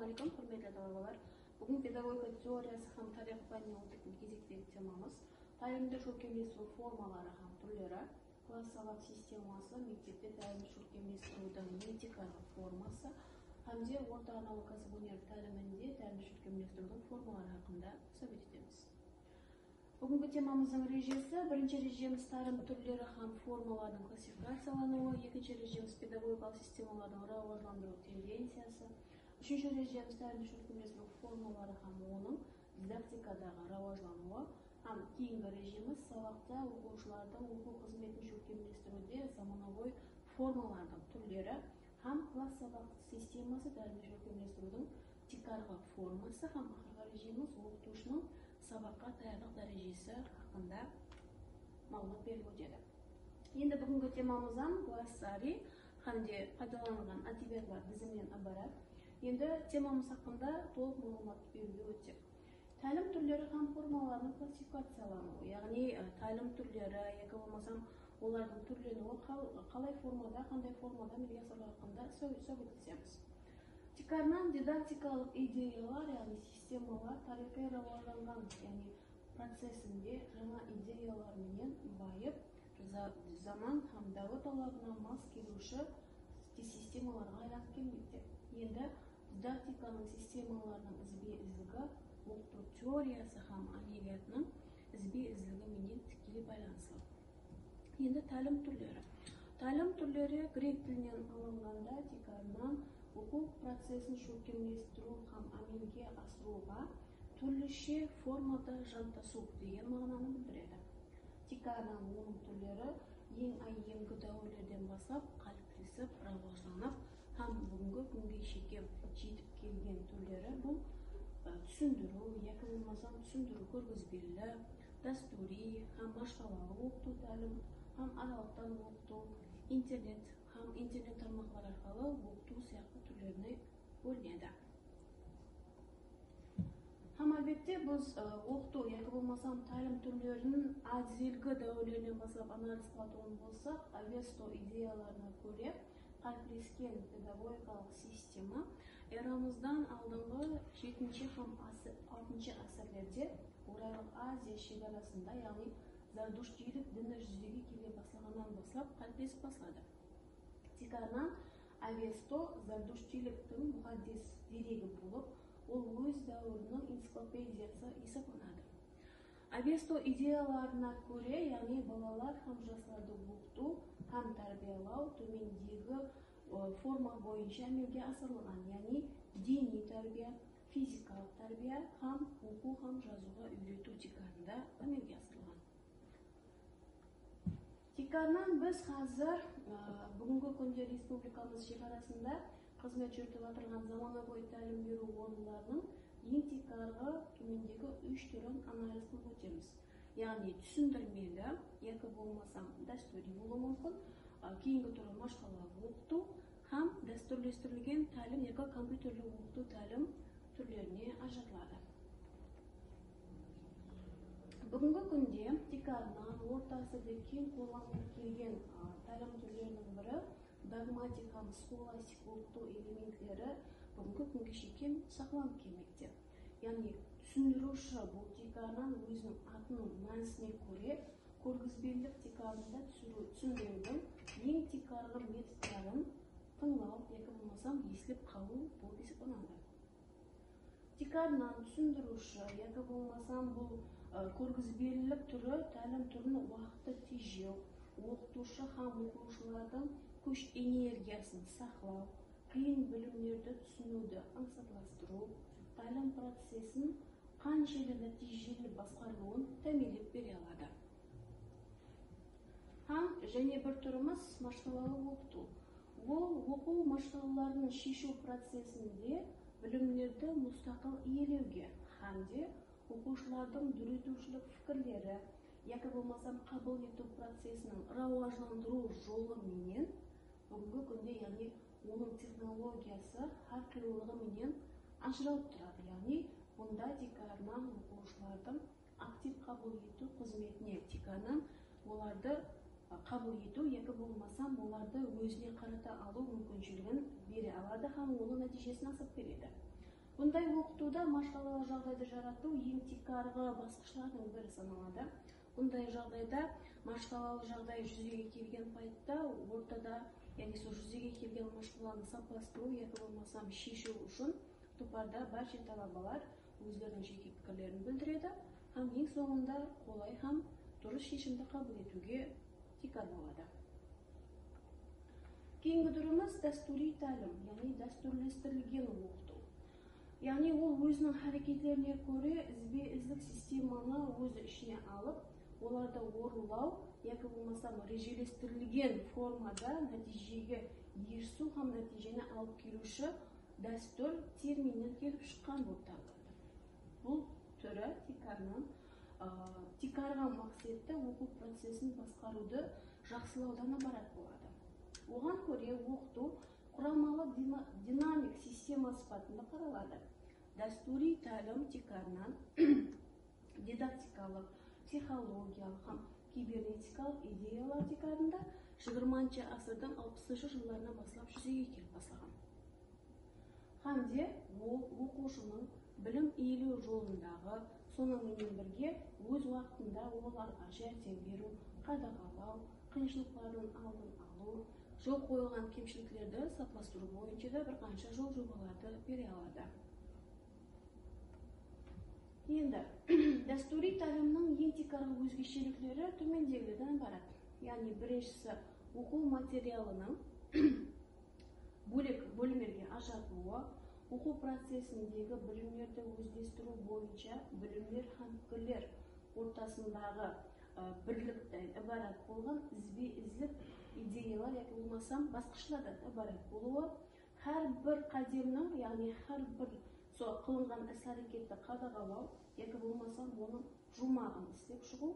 алейкум құрметті талабалар бүгін педагогика теориясы һәм тарих пәніне оқитын кезектегі темамыз тәлімді көркемдестіру формалары һәм түрлері класс сабақ системасы мектепте тәлімді көркемдестірудің лексикалық формасы һәм де орта арнаулы кәсіпөнер тәлімінде тәлімді көркемдестірудің формалары хақында сөйлет етеміз бүгінгі темамыздың режесі бірінші режиміміз тәлім түрлері һәм формалардың классификациялануы екінші режиміміз педагогикалық системалардың рауажландыру тенденциясы үшінші режиміміз тәлімді көркемдестіру формалары һәм оның дидактикадағы рауажлануы һәм кейінгі режиміміз сабақта оқушылардың оқу қызметін көркемдестіруде заманауи формалардың түрлері һәм класс сабақ системасы тәлімді көркемдестірудің тикарғы формасы һәм ақырғы режиміміз оқытушының сабаққа даярлық дәрежесі хақында мағлұмат беріп өтеді. Енді бүгінгі темамыздан глоссарий һәм де пайдаланылған әдебиетлар тізімінен ібарат енді темамыз хақында толық мағлұмат беруге өтсек. Тәлім түрлері һәм формаларының классификациялануы яғни тәлім түрлері яки болмасам олардың түрленуі қалай формада қандай формада милли хақында сөйлеп өтсеміз тикарынан дидактикалық идеялар яғни системалар тарихи рауажданған яғни процесінде жаңа идеялар менен байып заман һәм дәуір талабына мас келуші системаларға айланып келмекте. Енді дидактиканың системаларының ізбе ізігі оқыту теориясы һәм әмелиятының ізбе ізілігі менен тікелей байланыслы енді тәлім түрлері. Тәлім түрлері грек тілінен алынғанда декарынан оқу процесін көркемдестіру һәм әмелге асыруға түрліше формада жантасу деген мағынаны білдіреді. Тиканың оның түрлері ең айемгі дәуірлерден бастап қалыптасып рауажданып һәм бүгінгі күнге шейін жетіп келген түрлері бұл түсіндіру яки болмасам түсіндіру көргізбелі дәстүри һәм машқалалы оқыту тәлім һәм аралықтан оқыту интернет һәм интернет тармақтары арқылы оқыту сияқты түрлеріне бөлінеді. Һәм әлбетте біз оқыту яки болмасам тәлім түрлерін әзелгі дәуірлерінен бастап анализ қылатын болсақ авесто идеяларына көре қалыптасқан педагогикалық система эрамыздан алдыңғы жетінші һәм алтыншы ғасырларда орайлық азия шекарасында яғни зардуштийлік діні жүзеге келе бастағаннан бастап қалыптасып бастады тикарнан авесто зардуштийліктің мұхаддис дерегі болып ол өз дәуірінің энциклопедиясы есептелінеді авесто идеяларына көре яғни балалар һәм жастарды оқыту һәм тәрбиелау төмендегі форма бойынша әмелге асырылған. Яғни дини тәрбие физикалық тәрбие һәм оқу һәм жазуға үйрету деканында әмелге асырылған. Деканнан біз қазір бүгінгі күнде республикамыз шекарасында қызмет жүргізіп жатырған заманауи тәлім беру орындарының ең текарғы төмендегі үш түрін анализ қылып өтеміз яғни түсіндірмелі яки болмасам дәстүри болуы мүмкін. Кейінгі түрі машқалалы оқыту һәм дәстүрлестірілген тәлім яки компьютерлік оқыту тәлім түрлеріне ажыратылады. Бүгінгі күнде декарнан орта ғасырда кең қолданылып келген тәлім түрлерінің бірі догматиканың схоластик оқыту элементтері бүгінгі күнге шейін сақланып келмекте. Яғни түсіндіруші бұл деканнан өзінің атының мәнісіне көре көргізбелік деканында түсіндірудің ең текарғы методтарын тыңдау яки болмасам естіліп қалу болып есептелінеді деканнан түсіндіруші яки болмасам бұл көргізбелілік түрі тәлім түрін уақытты тежеу оқытушы һәм оқушылардың күш энергиясын сақлау қиын білімдерді түсінуді аңсарластыру тәлім процесін қаншалықты нәтижелі басқарылуын тәмелеп бере алады һәм және бір түріміз машқалалы оқыту ол оқу машқалаларын шешу процесінде білімдерді мұстақыл иелеуге һәм де оқушылардың дүретушілік пікірлері яки болмасам қабыл ету процесінің рауажландыру жолы менен бүгінгі күнде яғни оның технологиясы әрқилылығы менен ажыралып тұрады яғни бұнда деканнан оқушылардың актив қабыл ету қызметіне деканнан оларды қабыл ету яки болмасам оларды өзіне қарата алу мүмкіншілігін бере алады һәм оның нәтижесін асырып береді Бұндай оқытуда машқалалы жағдайды жарату ең тикарғы басқышлардың бірі саналады. Бұндай жағдайда машқалалы жағдай жүзеге келген пайтта ортада, яғни сол жүзеге келген машқаланы сапастыру, яки болмасам шешу үшін топарда барша талабалар өздерінің жеке пікірлерін білдіреді, һәм ең соңында қолай һәм дұрыс шешімді қабыл етуге тикар болады. Кейінгі түріміз дәстүри тәлім, яғни дәстүрлестірілген оқыту. Яғни ол өзінің әрекеттеріне көре ізбе іздік системаны өзі ішіне алып, оларды орылау, яки болмасам режелестірілген формада нәтижеге ерсу һәм нәтижені алып келуші дәстүр терминнен келіп шыққан болып табылады. Бұл түрі тикарның тикарға мақсатты оқу процесін басқаруды жақсылаудан ібарат болады. Оған көре оқыту құрамалы динамик система сипатында қаралады. Дәстүри тәлім тикарынан дидактикалық психологиялық һәм кибернетикалық идеялар тикарында жиырманчы ғасырдың алпысыншы жылдарынан бастап жүзеге келіп бастаған. Һәмде ол оқушының білім иілу жолындағы сонымен бірге өз уақытында оларға жәрдем беру қадағалау қиыншылықтардың алдын алу жол қойылған кемшіліктерді сапастыру бойынша да бір қанша жол жобаларды бере алады. Енді дәстүри тәлімнің этикалық өзгешеліктері төмендегіден барады. Яғни біріншісі оқу материалының бөлек бөлмелерге ажыратылуы оқу процесіндегі білімдерді өздестіру бойынша білімдер һәм пікірлер ортасындағы бірліктен ібарат болған ізбе ізлік идеялар яки болмасам басқышлардан ібарат болуы бір қадемнің яғни бір сол қылынған іс әрекетті қадағалау яки болмасам оның жұмағын істеп шығу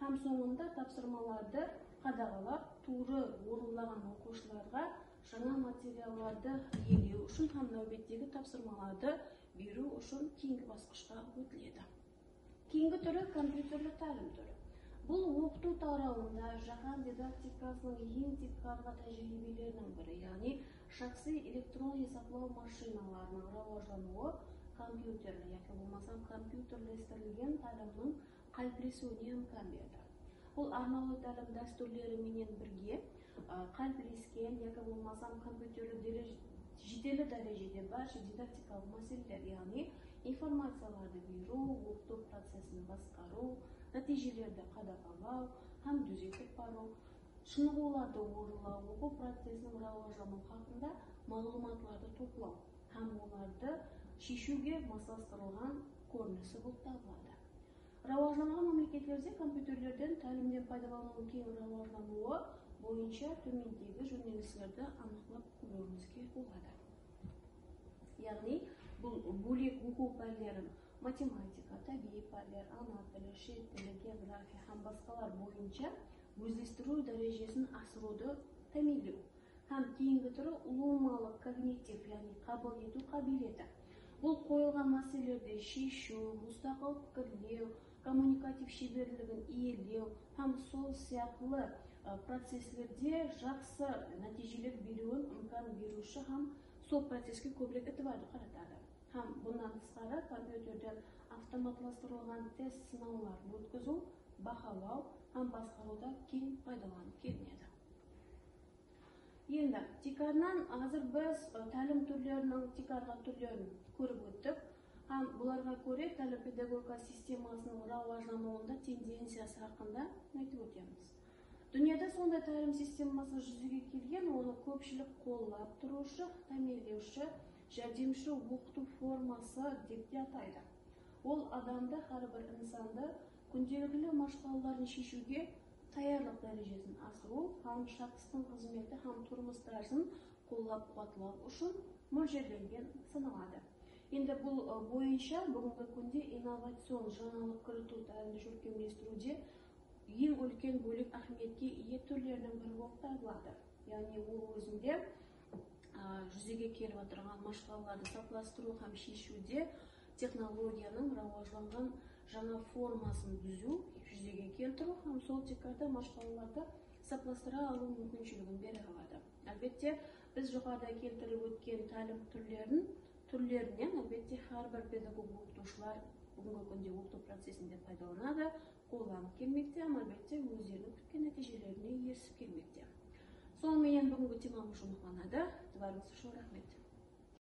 һәм соңында тапсырмаларды қадағалап тура орындаған оқушыларға жаңа материалдарды иелеу үшін һәм нәубеттегі тапсырмаларды беру үшін кейінгі басқышқа өтіледі. Кейінгі түрі компьютерлі тәлім түрі. Бұл оқыту тарауында жаһан дидактикасының ең типқарғы тәжірибелерінің бірі яғни шақси электрон есаплау машиналарының рауаждануы компьютерлі яки болмасам компьютерлестірілген тәлімнің қалыптасуына имкан берді бұл арнаулы тәлім дәстүрлеріменен бірге қалыптаскен яки болмасам компьютерлі жеделі дәрежеде барша дидактикалық мәселелер яғни информацияларды беру оқыту процесін басқару нәтижелерді қадағалау һәм түзетіп бару шынығуларды орындау оқу процесінің рауаждануы хақында мағлұматларды топлау һәм оларды шешуге масластырылған көрінісі болып табылады. Рауажданған мемлекеттерде компьютерлерден тәлімден пайдаланудың кең рауаждануы бойынша төмендегі жөнелістерді анықтап көруімізге болады. Яғни бұл бөлек оқу пәндерін математика табиғи пәндер ана тілі шет тілі география һәм басқалар бойынша өзлестіру дәрежесін асыруды тәмелеу һәм кейінгі түрі ломалық когнитив яғни қабыл ету қабілеті. Бұл қойылған мәселелерді шешу мұстақыл пікірлеу коммуникатив шеберлігін иелеу һәм сол сияқты процесслерде жақсы нәтижелер беруін үмкан беруші һәм сол процеске көбірек ітібарды қаратады. Һәм бұнан тысқары компьютерден автоматластырылған тест сынауларын өткізу бақылау һәм басқаруда кең пайдаланып келінеді. Енді тикарнан азыр біз тәлім түрлерінің тикарға түрлерін көріп өттік. Һәм бұларға көре тәлім педагогика системасының рауаждануында тенденциясы хақында айтып өтеміз дүниеде сондай тәлім системасы жүзеге келген оны көпшілік қолдап тұрушы тәмелеуші жәрдемші оқыту формасы деп те атайды. Ол адамды әрбір инсанды күнделікті машқауларын шешуге даярлық дәрежесін асыру һәм шәхстің қызметі һәм тұрмыс қолдап қуатлау үшін мөлшерленген саналады. Енді бұл бойынша бүгінгі күнде инновацион жаңалық кіріту тәлімді көркемдестіруде ең үлкен бөлік ахметке ие түрлерінің бірі болып табылады. Яғни ол өзінде жүзеге келіп отырған машқалаларды сапыластыру һәм шешуде технологияның рауажданған жаңа формасын түзу жүзеге келтіру һәм сол текарда машқалаларды сапыластыра алу мүмкіншілігін бере алады. Әлбетте біз жоғарыда келтіріп өткен тәлім түрлерін түрлерінен әлбетте әрбір педагог оқытушылар бүгінгі күнде оқыту процесінде пайдаланады қолданып келмекте әлбетте өздерінің күткен нәтижелеріне ерісіп келмекте. Сонымен бүгінгі темамыз жұмыханада назарларыңыз үшін рахмет